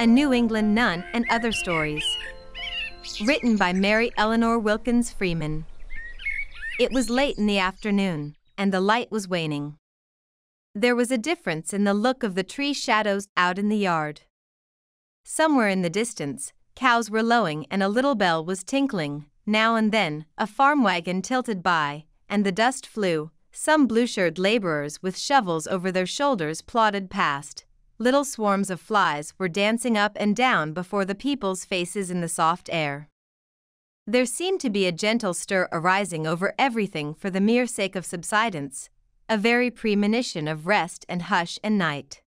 A New England Nun and Other Stories. Written by Mary Eleanor Wilkins Freeman. It was late in the afternoon, and the light was waning. There was a difference in the look of the tree shadows out in the yard. Somewhere in the distance, cows were lowing and a little bell was tinkling. Now and then, a farm wagon tilted by, and the dust flew. Some blue shirted laborers with shovels over their shoulders plodded past. Little swarms of flies were dancing up and down before the people's faces in the soft air. There seemed to be a gentle stir arising over everything for the mere sake of subsidence, a very premonition of rest and hush and night.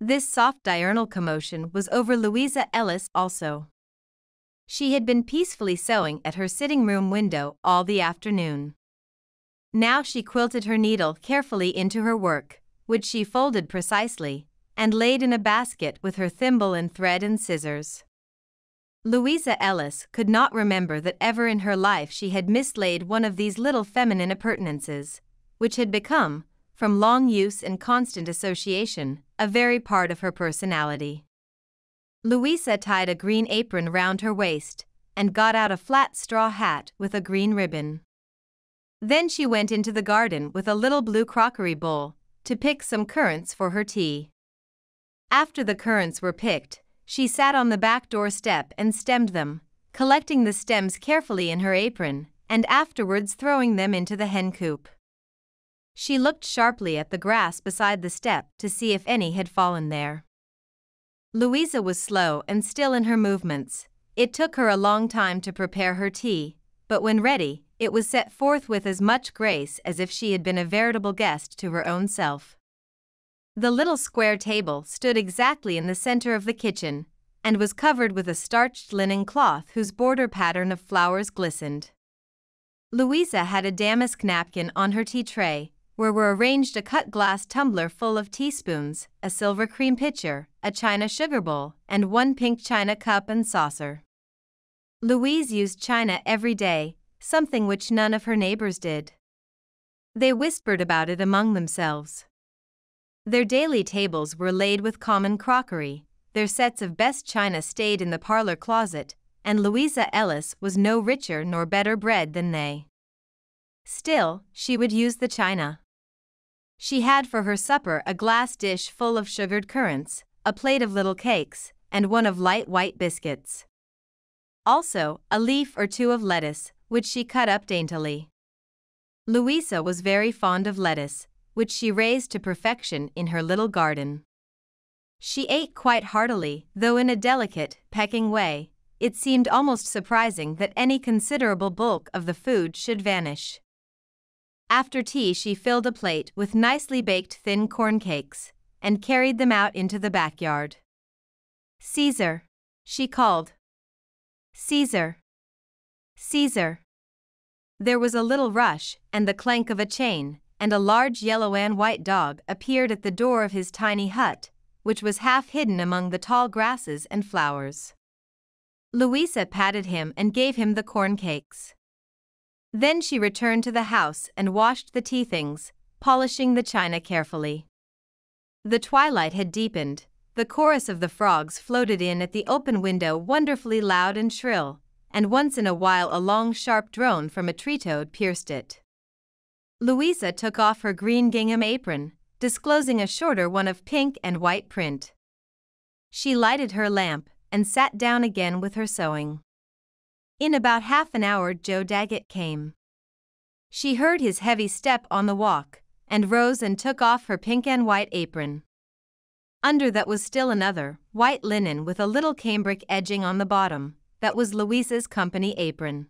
This soft diurnal commotion was over Louisa Ellis also. She had been peacefully sewing at her sitting room window all the afternoon. Now she quilted her needle carefully into her work, which she folded precisely, and laid in a basket with her thimble and thread and scissors. Louisa Ellis could not remember that ever in her life she had mislaid one of these little feminine appurtenances, which had become, from long use and constant association, a very part of her personality. Louisa tied a green apron round her waist and got out a flat straw hat with a green ribbon. Then she went into the garden with a little blue crockery bowl to pick some currants for her tea. After the currants were picked, she sat on the back door step and stemmed them, collecting the stems carefully in her apron and afterwards throwing them into the hen coop. She looked sharply at the grass beside the step to see if any had fallen there. Louisa was slow and still in her movements. It took her a long time to prepare her tea, but when ready, it was set forth with as much grace as if she had been a veritable guest to her own self. The little square table stood exactly in the center of the kitchen and was covered with a starched linen cloth whose border pattern of flowers glistened. Louisa had a damask napkin on her tea tray, where were arranged a cut glass tumbler full of teaspoons, a silver cream pitcher, a china sugar bowl, and one pink china cup and saucer. Louise used china every day, something which none of her neighbors did. They whispered about it among themselves. Their daily tables were laid with common crockery, their sets of best china stayed in the parlor closet, and Louisa Ellis was no richer nor better bred than they. Still, she would use the china. She had for her supper a glass dish full of sugared currants, a plate of little cakes, and one of light white biscuits. Also, a leaf or two of lettuce, which she cut up daintily. Louisa was very fond of lettuce, which she raised to perfection in her little garden. She ate quite heartily, though in a delicate, pecking way. It seemed almost surprising that any considerable bulk of the food should vanish. After tea, she filled a plate with nicely baked thin corn cakes and carried them out into the backyard. Caesar, she called. Caesar. Caesar. There was a little rush, and the clank of a chain, and a large yellow and white dog appeared at the door of his tiny hut, which was half hidden among the tall grasses and flowers. Louisa patted him and gave him the corn cakes. Then she returned to the house and washed the tea things, polishing the china carefully. The twilight had deepened, the chorus of the frogs floated in at the open window wonderfully loud and shrill, and once in a while a long sharp drone from a tree toad pierced it. Louisa took off her green gingham apron, disclosing a shorter one of pink and white print. She lighted her lamp and sat down again with her sewing. In about half an hour, Joe Dagget came. She heard his heavy step on the walk, and rose and took off her pink and white apron. Under that was still another, white linen with a little cambric edging on the bottom, that was Louisa's company apron.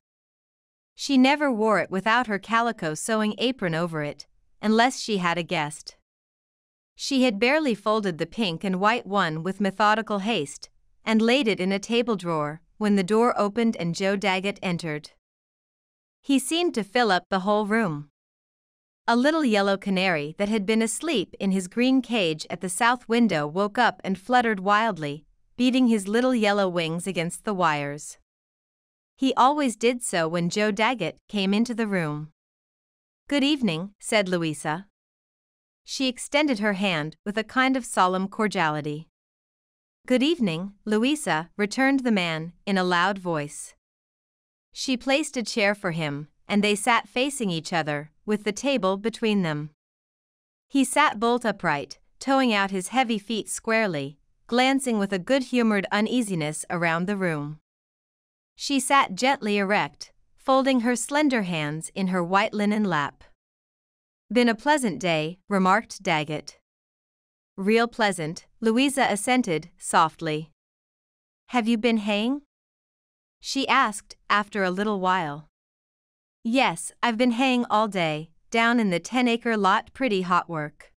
She never wore it without her calico sewing apron over it, unless she had a guest. She had barely folded the pink and white one with methodical haste, and laid it in a table drawer, when the door opened and Joe Dagget entered. He seemed to fill up the whole room. A little yellow canary that had been asleep in his green cage at the south window woke up and fluttered wildly, beating his little yellow wings against the wires. He always did so when Joe Dagget came into the room. Good evening, said Louisa. She extended her hand with a kind of solemn cordiality. Good evening, Louisa, returned the man, in a loud voice. She placed a chair for him, and they sat facing each other, with the table between them. He sat bolt upright, toeing out his heavy feet squarely, glancing with a good humored uneasiness around the room. She sat gently erect, folding her slender hands in her white linen lap. Been a pleasant day, remarked Dagget. Real pleasant, Louisa assented, softly. Have you been haying? She asked, after a little while. Yes, I've been haying all day, down in the 10 acre lot, pretty hot work.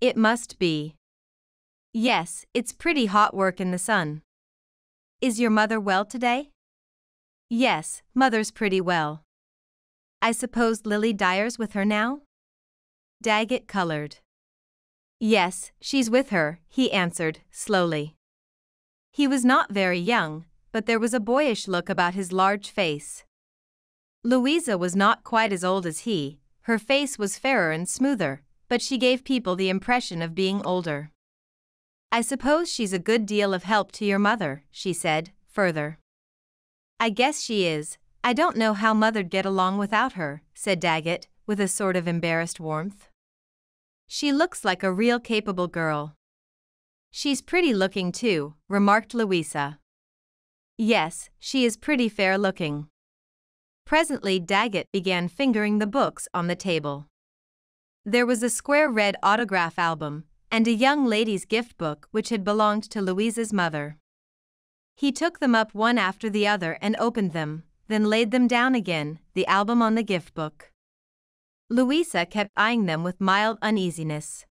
It must be. Yes, it's pretty hot work in the sun. Is your mother well today? Yes, mother's pretty well. I suppose Lily Dyer's with her now? Dagget colored. Yes, she's with her, he answered, slowly. He was not very young, but there was a boyish look about his large face. Louisa was not quite as old as he, her face was fairer and smoother, but she gave people the impression of being older. I suppose she's a good deal of help to your mother, she said, further. I guess she is. I don't know how mother'd get along without her, said Dagget, with a sort of embarrassed warmth. She looks like a real capable girl. She's pretty looking too, remarked Louisa. Yes, she is pretty fair looking. Presently Dagget began fingering the books on the table. There was a square red autograph album, and a young lady's gift book which had belonged to Louisa's mother. He took them up one after the other and opened them, then laid them down again, the album on the gift book. Louisa kept eyeing them with mild uneasiness.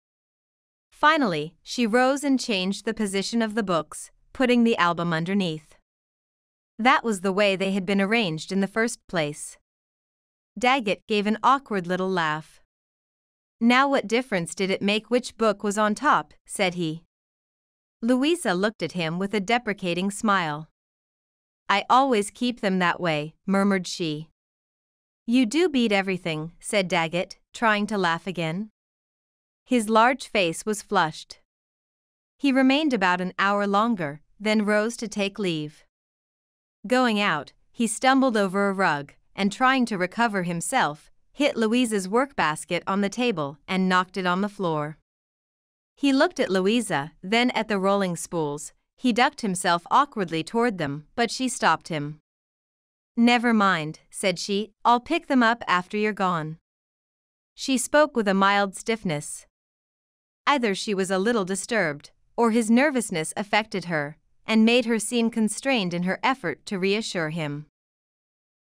Finally, she rose and changed the position of the books, putting the album underneath. That was the way they had been arranged in the first place. Dagget gave an awkward little laugh. Now, what difference did it make which book was on top? said he. Louisa looked at him with a deprecating smile. I always keep them that way, murmured she. You do beat everything, said Dagget, trying to laugh again. His large face was flushed. He remained about an hour longer, then rose to take leave. Going out, he stumbled over a rug, and trying to recover himself, hit Louisa's workbasket on the table and knocked it on the floor. He looked at Louisa, then at the rolling spools. He ducked himself awkwardly toward them, but she stopped him. Never mind, said she, I'll pick them up after you're gone. She spoke with a mild stiffness. Either she was a little disturbed, or his nervousness affected her, and made her seem constrained in her effort to reassure him.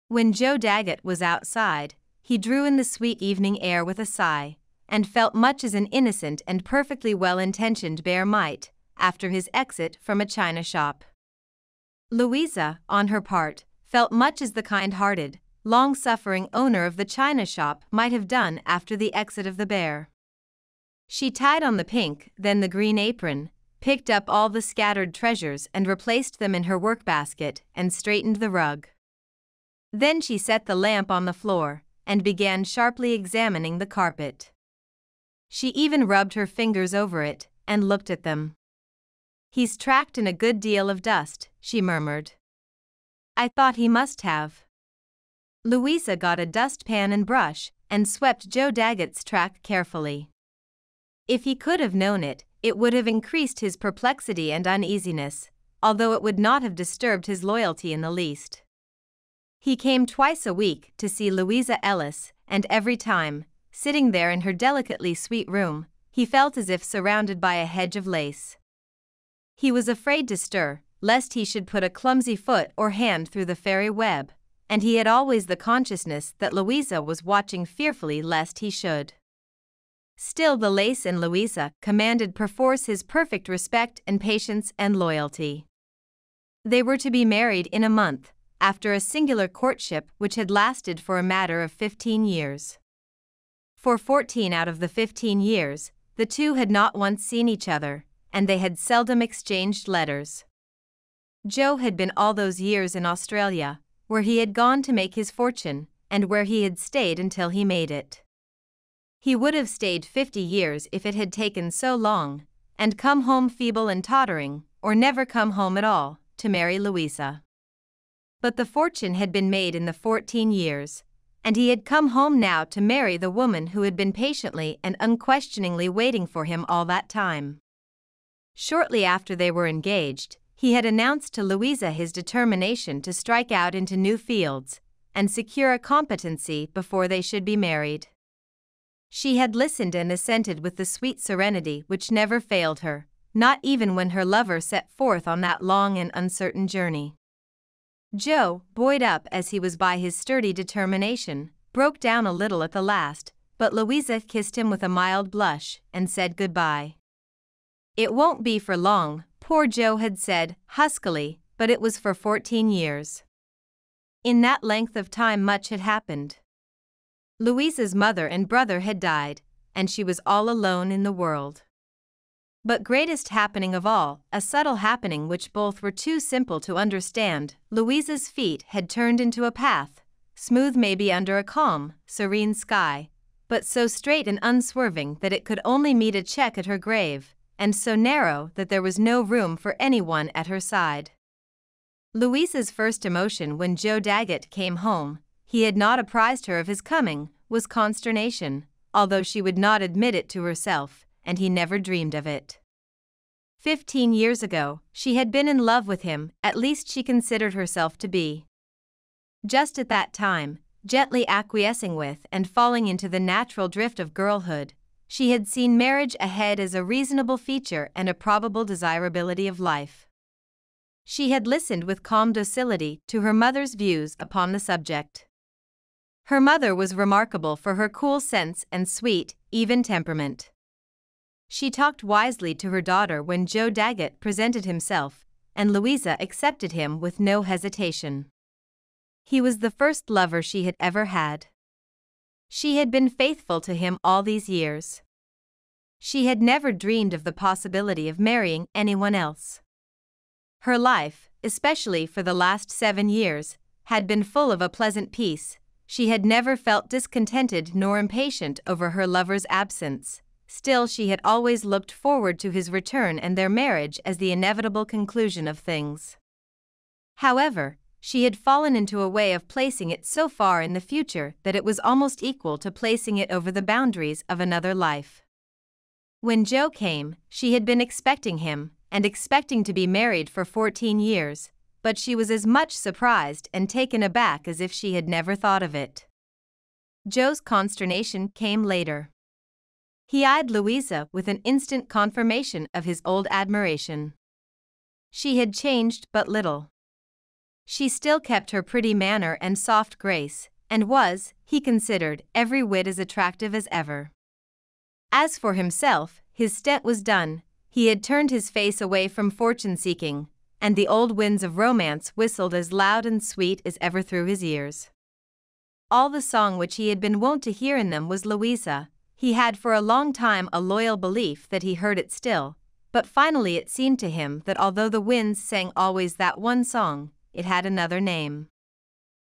When Joe Dagget was outside, he drew in the sweet evening air with a sigh, and felt much as an innocent and perfectly well intentioned bear might, after his exit from a china shop. Louisa, on her part, felt much as the kind hearted, long suffering owner of the china shop might have done after the exit of the bear. She tied on the pink, then the green apron, picked up all the scattered treasures and replaced them in her workbasket, and straightened the rug. Then she set the lamp on the floor and began sharply examining the carpet. She even rubbed her fingers over it and looked at them. He's tracked in a good deal of dust, she murmured. I thought he must have. Louisa got a dustpan and brush and swept Joe Dagget's track carefully. If he could have known it, it would have increased his perplexity and uneasiness, although it would not have disturbed his loyalty in the least. He came twice a week to see Louisa Ellis, and every time, sitting there in her delicately sweet room, he felt as if surrounded by a hedge of lace. He was afraid to stir, lest he should put a clumsy foot or hand through the fairy web, and he had always the consciousness that Louisa was watching fearfully lest he should. Still, the lace in Louisa commanded perforce his perfect respect and patience and loyalty. They were to be married in a month, after a singular courtship which had lasted for a matter of fifteen years. For fourteen out of the fifteen years, the two had not once seen each other, and they had seldom exchanged letters. Joe had been all those years in Australia, where he had gone to make his fortune, and where he had stayed until he made it. He would have stayed fifty years if it had taken so long, and come home feeble and tottering, or never come home at all, to marry Louisa. But the fortune had been made in the 14 years, and he had come home now to marry the woman who had been patiently and unquestioningly waiting for him all that time. Shortly after they were engaged, he had announced to Louisa his determination to strike out into new fields and secure a competency before they should be married. She had listened and assented with the sweet serenity which never failed her, not even when her lover set forth on that long and uncertain journey. Joe, buoyed up as he was by his sturdy determination, broke down a little at the last, but Louisa kissed him with a mild blush and said goodbye. It won't be for long, poor Joe had said, huskily, but it was for 14 years. In that length of time, much had happened. Louisa's mother and brother had died, and she was all alone in the world. But greatest happening of all, a subtle happening which both were too simple to understand, Louisa's feet had turned into a path, smooth maybe under a calm, serene sky, but so straight and unswerving that it could only meet a check at her grave, and so narrow that there was no room for anyone at her side. Louisa's first emotion when Joe Dagget came home, he had not apprised her of his coming, was consternation, although she would not admit it to herself, and he never dreamed of it. Fifteen years ago, she had been in love with him, at least she considered herself to be. Just at that time, gently acquiescing with and falling into the natural drift of girlhood, she had seen marriage ahead as a reasonable feature and a probable desirability of life. She had listened with calm docility to her mother's views upon the subject. Her mother was remarkable for her cool sense and sweet, even temperament. She talked wisely to her daughter when Joe Dagget presented himself, and Louisa accepted him with no hesitation. He was the first lover she had ever had. She had been faithful to him all these years. She had never dreamed of the possibility of marrying anyone else. Her life, especially for the last seven years, had been full of a pleasant peace, she had never felt discontented nor impatient over her lover's absence. Still, she had always looked forward to his return and their marriage as the inevitable conclusion of things. However, she had fallen into a way of placing it so far in the future that it was almost equal to placing it over the boundaries of another life. When Joe came, she had been expecting him, and expecting to be married for 14 years, but she was as much surprised and taken aback as if she had never thought of it. Joe's consternation came later. He eyed Louisa with an instant confirmation of his old admiration. She had changed but little. She still kept her pretty manner and soft grace, and was, he considered, every whit as attractive as ever. As for himself, his stent was done, he had turned his face away from fortune seeking, and the old winds of romance whistled as loud and sweet as ever through his ears. All the song which he had been wont to hear in them was Louisa. He had for a long time a loyal belief that he heard it still, but finally it seemed to him that although the winds sang always that one song, it had another name.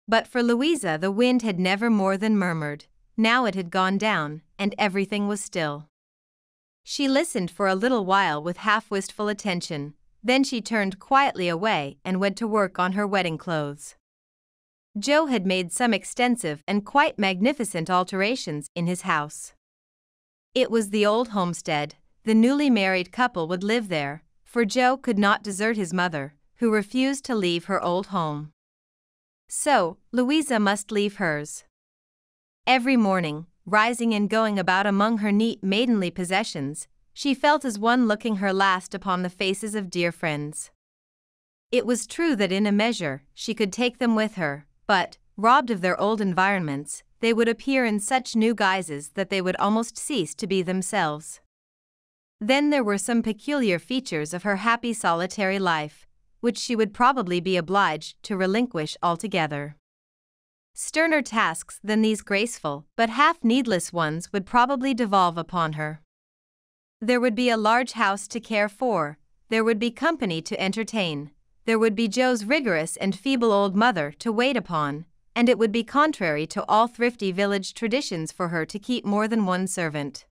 But for Louisa, the wind had never more than murmured, now it had gone down, and everything was still. She listened for a little while with half wistful attention, then she turned quietly away and went to work on her wedding clothes. Joe had made some extensive and quite magnificent alterations in his house. It was the old homestead, the newly married couple would live there, for Joe could not desert his mother, who refused to leave her old home. So, Louisa must leave hers. Every morning, rising and going about among her neat maidenly possessions, she felt as one looking her last upon the faces of dear friends. It was true that in a measure she could take them with her, but, robbed of their old environments, they would appear in such new guises that they would almost cease to be themselves. Then there were some peculiar features of her happy solitary life, which she would probably be obliged to relinquish altogether. Sterner tasks than these graceful but half needless ones would probably devolve upon her. There would be a large house to care for, there would be company to entertain, there would be Joe's rigorous and feeble old mother to wait upon, and it would be contrary to all thrifty village traditions for her to keep more than one servant.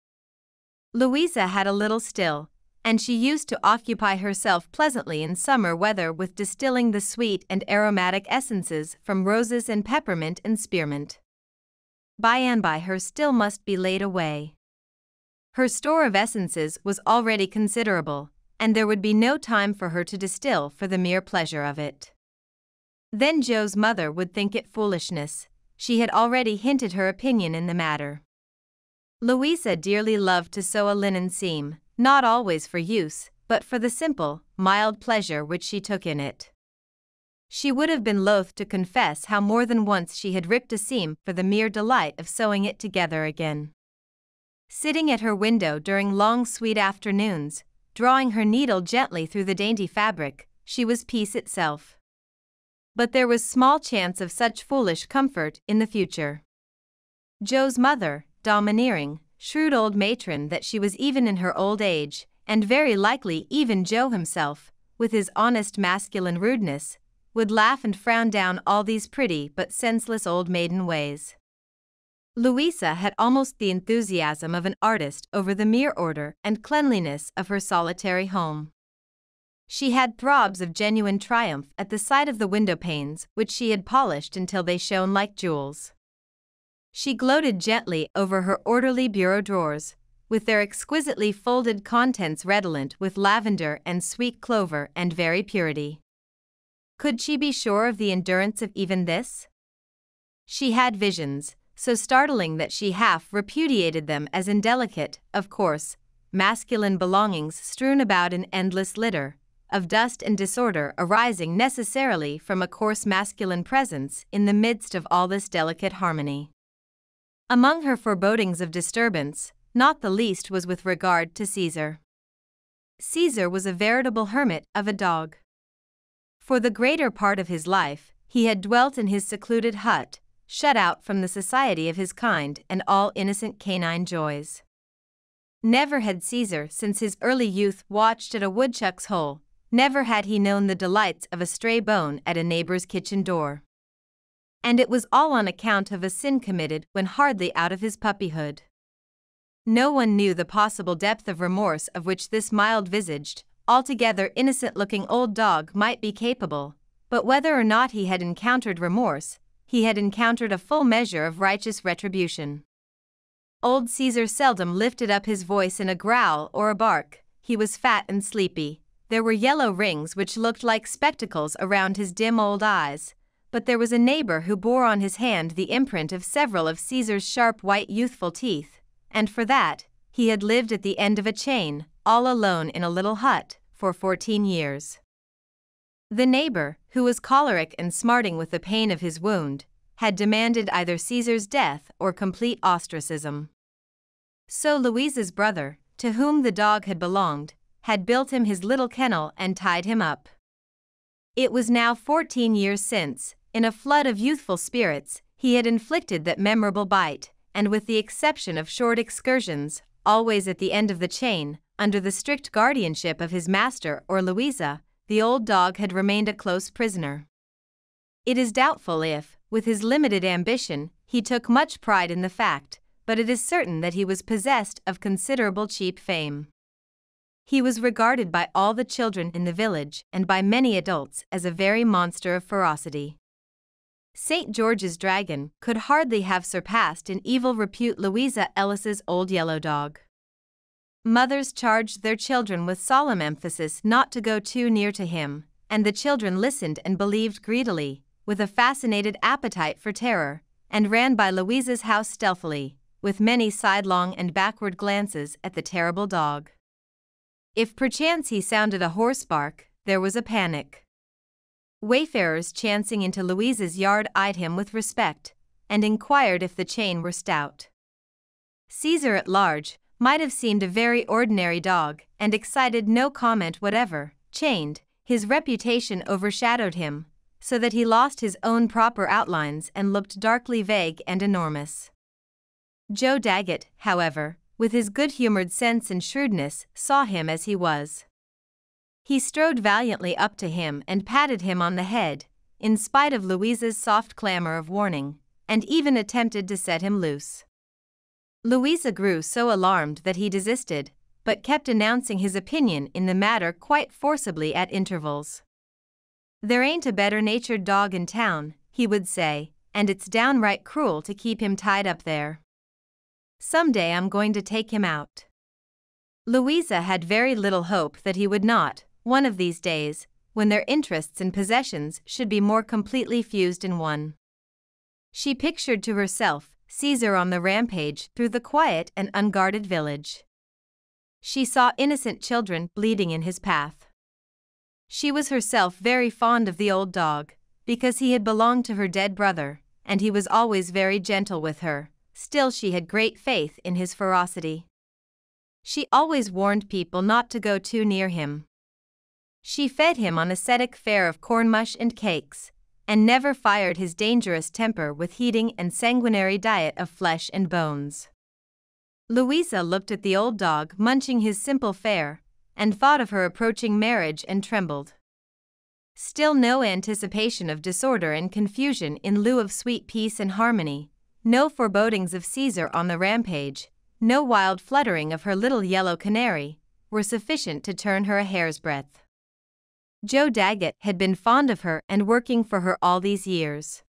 Louisa had a little still, and she used to occupy herself pleasantly in summer weather with distilling the sweet and aromatic essences from roses and peppermint and spearmint. By and by her still must be laid away. Her store of essences was already considerable, and there would be no time for her to distill for the mere pleasure of it. Then Joe's mother would think it foolishness, she had already hinted her opinion in the matter. Louisa dearly loved to sew a linen seam, not always for use, but for the simple, mild pleasure which she took in it. She would have been loath to confess how more than once she had ripped a seam for the mere delight of sewing it together again. Sitting at her window during long sweet afternoons, drawing her needle gently through the dainty fabric, she was peace itself. But there was small chance of such foolish comfort in the future. Joe's mother, domineering, shrewd old matron that she was even in her old age, and very likely even Joe himself, with his honest masculine rudeness, would laugh and frown down all these pretty but senseless old maiden ways. Louisa had almost the enthusiasm of an artist over the mere order and cleanliness of her solitary home. She had throbs of genuine triumph at the sight of the window panes, which she had polished until they shone like jewels. She gloated gently over her orderly bureau drawers, with their exquisitely folded contents redolent with lavender and sweet clover and very purity. Could she be sure of the endurance of even this? She had visions, so startling that she half repudiated them as indelicate, of coarse, masculine belongings strewn about in endless litter, of dust and disorder arising necessarily from a coarse masculine presence in the midst of all this delicate harmony. Among her forebodings of disturbance, not the least was with regard to Caesar. Caesar was a veritable hermit of a dog. For the greater part of his life, he had dwelt in his secluded hut, shut out from the society of his kind and all innocent canine joys. Never had Caesar since his early youth watched at a woodchuck's hole, never had he known the delights of a stray bone at a neighbor's kitchen door and it was all on account of a sin committed when hardly out of his puppyhood. No one knew the possible depth of remorse of which this mild visaged, altogether innocent looking old dog might be capable, but whether or not he had encountered remorse, he had encountered a full measure of righteous retribution. Old Caesar seldom lifted up his voice in a growl or a bark, he was fat and sleepy. There were yellow rings which looked like spectacles around his dim old eyes, but there was a neighbor who bore on his hand the imprint of several of Caesar's sharp white youthful teeth, and for that, he had lived at the end of a chain, all alone in a little hut, for fourteen years. The neighbor, who was choleric and smarting with the pain of his wound, had demanded either Caesar's death or complete ostracism. So Louisa's brother, to whom the dog had belonged, had built him his little kennel and tied him up. It was now fourteen years since, in a flood of youthful spirits, he had inflicted that memorable bite, and with the exception of short excursions, always at the end of the chain, under the strict guardianship of his master or Louisa, the old dog had remained a close prisoner. It is doubtful if, with his limited ambition, he took much pride in the fact, but it is certain that he was possessed of considerable cheap fame. He was regarded by all the children in the village and by many adults as a very monster of ferocity. St. George's Dragon could hardly have surpassed in evil repute Louisa Ellis's old yellow dog. Mothers charged their children with solemn emphasis not to go too near to him, and the children listened and believed greedily, with a fascinated appetite for terror, and ran by Louisa's house stealthily, with many sidelong and backward glances at the terrible dog. If perchance he sounded a hoarse bark, there was a panic. Wayfarers chancing into Louise's yard eyed him with respect, and inquired if the chain were stout. Caesar at large might have seemed a very ordinary dog, and excited no comment whatever. Chained, his reputation overshadowed him, so that he lost his own proper outlines and looked darkly vague and enormous. Joe Dagget, however, with his good humored sense and shrewdness, saw him as he was. He strode valiantly up to him and patted him on the head, in spite of Louisa's soft clamor of warning, and even attempted to set him loose. Louisa grew so alarmed that he desisted, but kept announcing his opinion in the matter quite forcibly at intervals. There ain't a better natured dog in town, he would say, and it's downright cruel to keep him tied up there. Some day I'm going to take him out. Louisa had very little hope that he would not, one of these days, when their interests and possessions should be more completely fused in one. She pictured to herself Caesar on the rampage through the quiet and unguarded village. She saw innocent children bleeding in his path. She was herself very fond of the old dog, because he had belonged to her dead brother, and he was always very gentle with her, still she had great faith in his ferocity. She always warned people not to go too near him. She fed him on ascetic fare of corn mush and cakes, and never fired his dangerous temper with heating and sanguinary diet of flesh and bones. Louisa looked at the old dog munching his simple fare, and thought of her approaching marriage and trembled. Still no anticipation of disorder and confusion in lieu of sweet peace and harmony, no forebodings of Caesar on the rampage, no wild fluttering of her little yellow canary, were sufficient to turn her a hair's breadth. Joe Dagget had been fond of her and working for her all these years.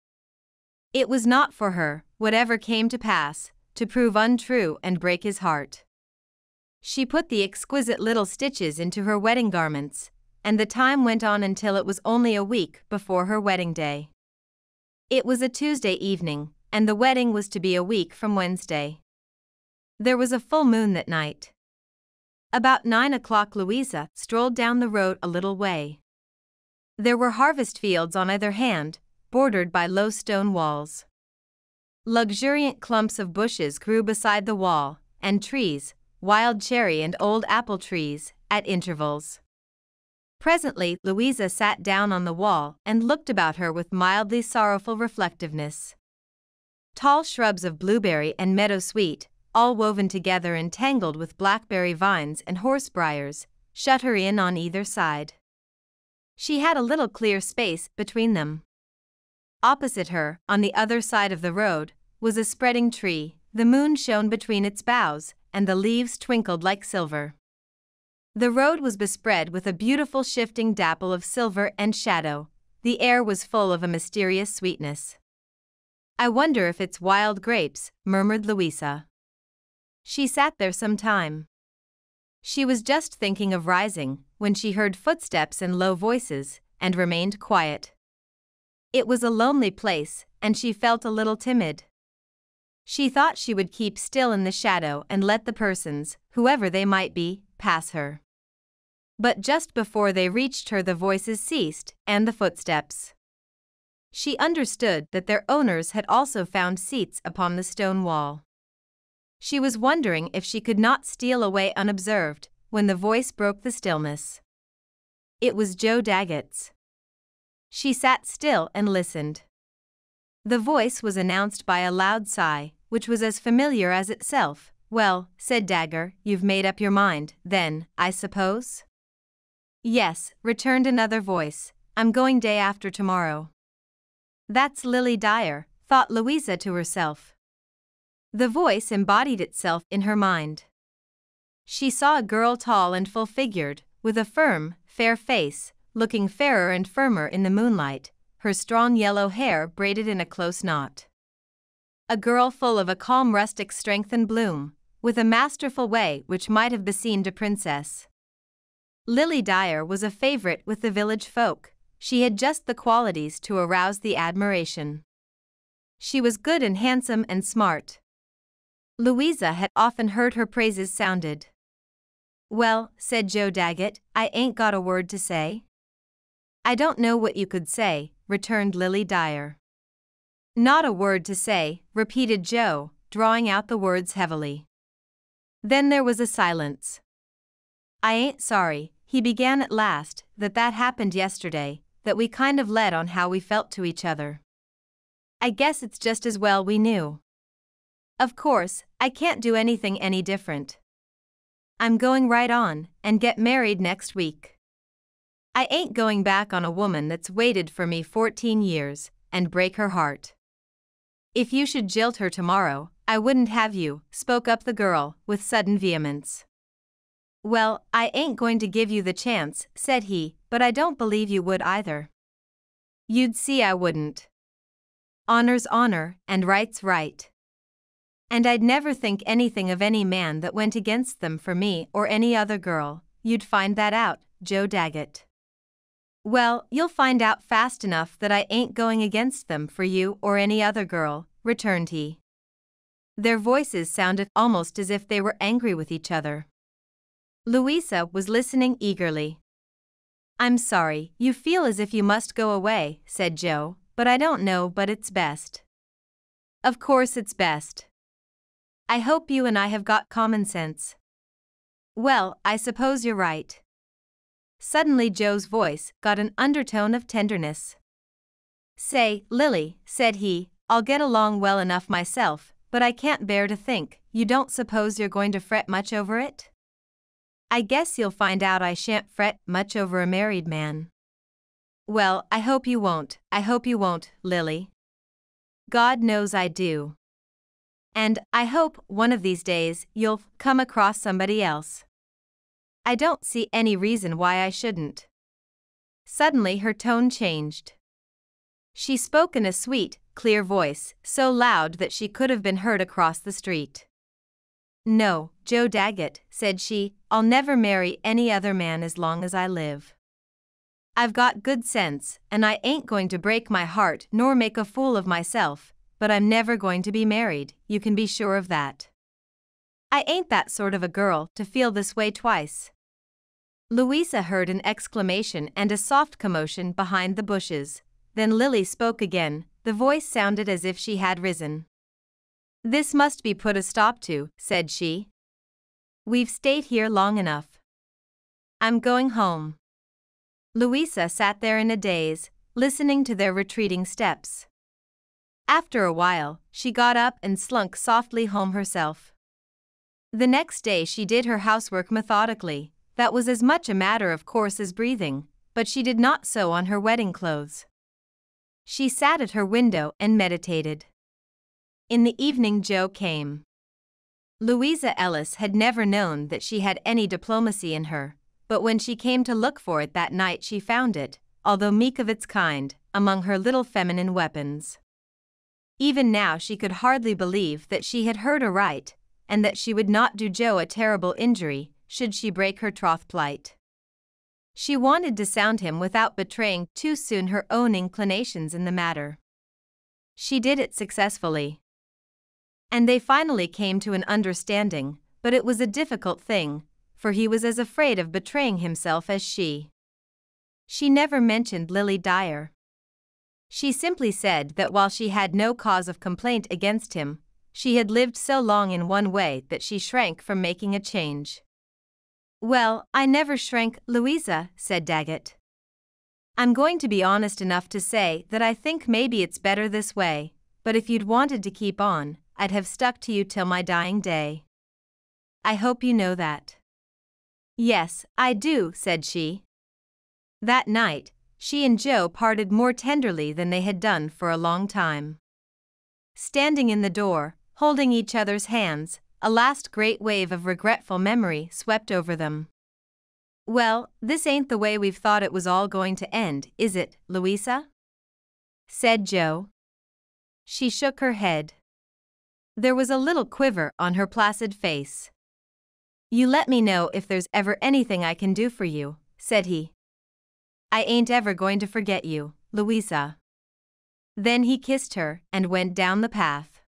It was not for her, whatever came to pass, to prove untrue and break his heart. She put the exquisite little stitches into her wedding garments, and the time went on until it was only a week before her wedding day. It was a Tuesday evening, and the wedding was to be a week from Wednesday. There was a full moon that night. About nine o'clock, Louisa strolled down the road a little way. There were harvest fields on either hand, bordered by low stone walls. Luxuriant clumps of bushes grew beside the wall, and trees, wild cherry and old apple trees, at intervals. Presently, Louisa sat down on the wall and looked about her with mildly sorrowful reflectiveness. Tall shrubs of blueberry and meadow sweet, all woven together and tangled with blackberry vines and horsebriars, shut her in on either side. She had a little clear space between them. Opposite her, on the other side of the road, was a spreading tree, the moon shone between its boughs, and the leaves twinkled like silver. The road was bespread with a beautiful shifting dapple of silver and shadow, the air was full of a mysterious sweetness. I wonder if it's wild grapes, murmured Louisa. She sat there some time. She was just thinking of rising, when she heard footsteps and low voices, and remained quiet. It was a lonely place, and she felt a little timid. She thought she would keep still in the shadow and let the persons, whoever they might be, pass her. But just before they reached her, the voices ceased, and the footsteps. She understood that their owners had also found seats upon the stone wall. She was wondering if she could not steal away unobserved, when the voice broke the stillness. It was Joe Dagget's. She sat still and listened. The voice was announced by a loud sigh, which was as familiar as itself. Well, said Dagget, you've made up your mind, then, I suppose? Yes, returned another voice, I'm going day after tomorrow. That's Lily Dyer, thought Louisa to herself. The voice embodied itself in her mind. She saw a girl tall and full figured, with a firm, fair face, looking fairer and firmer in the moonlight, her strong yellow hair braided in a close knot. A girl full of a calm rustic strength and bloom, with a masterful way which might have beseemed a princess. Lily Dyer was a favorite with the village folk, she had just the qualities to arouse the admiration. She was good and handsome and smart. Louisa had often heard her praises sounded. Well, said Joe Dagget, I ain't got a word to say. I don't know what you could say, returned Lily Dyer. Not a word to say, repeated Joe, drawing out the words heavily. Then there was a silence. I ain't sorry, he began at last, that that happened yesterday, that we kind of led on how we felt to each other. I guess it's just as well we knew. Of course, I can't do anything any different. I'm going right on and get married next week. I ain't going back on a woman that's waited for me 14 years and break her heart. If you should jilt her tomorrow, I wouldn't have you, spoke up the girl with sudden vehemence. Well, I ain't going to give you the chance, said he, but I don't believe you would either. You'd see I wouldn't. Honor's honor, and right's right. And I'd never think anything of any man that went against them for me or any other girl, you'd find that out, Joe Dagget. Well, you'll find out fast enough that I ain't going against them for you or any other girl, returned he. Their voices sounded almost as if they were angry with each other. Louisa was listening eagerly. I'm sorry, you feel as if you must go away, said Joe, but I don't know but it's best. Of course it's best. I hope you and I have got common sense. Well, I suppose you're right. Suddenly Joe's voice got an undertone of tenderness. Say, Lily, said he, I'll get along well enough myself, but I can't bear to think, you don't suppose you're going to fret much over it? I guess you'll find out I shan't fret much over a married man. Well, I hope you won't, I hope you won't, Lily. God knows I do. And I hope one of these days you'll come across somebody else. I don't see any reason why I shouldn't. Suddenly her tone changed. She spoke in a sweet, clear voice, so loud that she could have been heard across the street. No, Joe Dagget, said she, I'll never marry any other man as long as I live. I've got good sense, and I ain't going to break my heart nor make a fool of myself, but I'm never going to be married, you can be sure of that. I ain't that sort of a girl to feel this way twice. Louisa heard an exclamation and a soft commotion behind the bushes. Then Lily spoke again, the voice sounded as if she had risen. This must be put a stop to, said she. We've stayed here long enough. I'm going home. Louisa sat there in a daze, listening to their retreating steps. After a while, she got up and slunk softly home herself. The next day she did her housework methodically, that was as much a matter of course as breathing, but she did not sew on her wedding clothes. She sat at her window and meditated. In the evening, Joe came. Louisa Ellis had never known that she had any diplomacy in her, but when she came to look for it that night, she found it, although meek of its kind, among her little feminine weapons. Even now, she could hardly believe that she had heard aright, and that she would not do Joe a terrible injury should she break her troth plight. She wanted to sound him without betraying too soon her own inclinations in the matter. She did it successfully. And they finally came to an understanding, but it was a difficult thing, for he was as afraid of betraying himself as she. She never mentioned Lily Dyer. She simply said that while she had no cause of complaint against him, she had lived so long in one way that she shrank from making a change. Well, I never shrank, Louisa, said Dagget. I'm going to be honest enough to say that I think maybe it's better this way, but if you'd wanted to keep on, I'd have stuck to you till my dying day. I hope you know that. Yes, I do, said she. That night, she and Joe parted more tenderly than they had done for a long time. Standing in the door, holding each other's hands, a last great wave of regretful memory swept over them. Well, this ain't the way we've thought it was all going to end, is it, Louisa? said Joe. She shook her head. There was a little quiver on her placid face. You let me know if there's ever anything I can do for you, said he. I ain't ever going to forget you, Louisa. Then he kissed her and went down the path.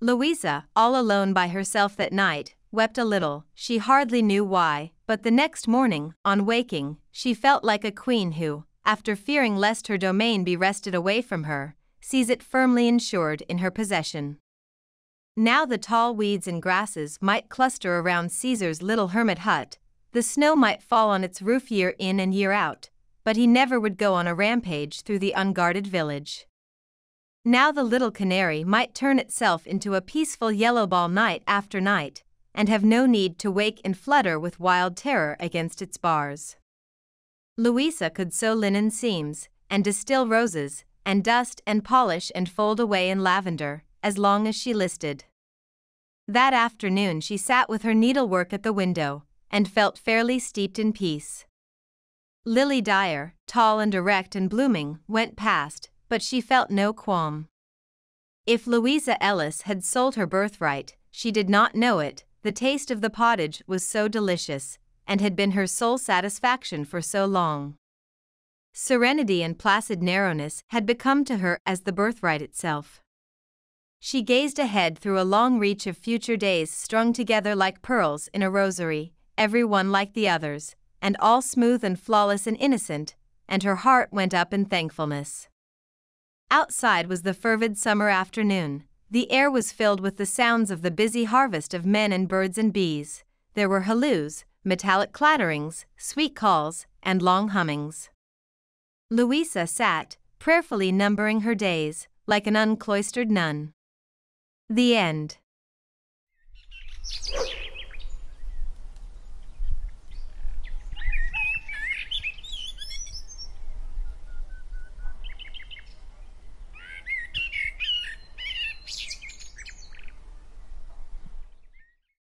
Louisa, all alone by herself that night, wept a little, she hardly knew why, but the next morning, on waking, she felt like a queen who, after fearing lest her domain be wrested away from her, sees it firmly insured in her possession. Now the tall weeds and grasses might cluster around Caesar's little hermit hut, the snow might fall on its roof year in and year out, but he never would go on a rampage through the unguarded village. Now the little canary might turn itself into a peaceful yellow ball night after night, and have no need to wake and flutter with wild terror against its bars. Louisa could sew linen seams, and distill roses, and dust and polish and fold away in lavender, as long as she listed. That afternoon she sat with her needlework at the window, and felt fairly steeped in peace. Lily Dyer, tall and erect and blooming, went past, but she felt no qualm. If Louisa Ellis had sold her birthright, she did not know it, the taste of the pottage was so delicious, and had been her sole satisfaction for so long. Serenity and placid narrowness had become to her as the birthright itself. She gazed ahead through a long reach of future days strung together like pearls in a rosary, every one like the others, and all smooth and flawless and innocent, and her heart went up in thankfulness. Outside was the fervid summer afternoon. The air was filled with the sounds of the busy harvest of men and birds and bees. There were halloos, metallic clatterings, sweet calls, and long hummings. Louisa sat, prayerfully numbering her days, like an uncloistered nun. The end.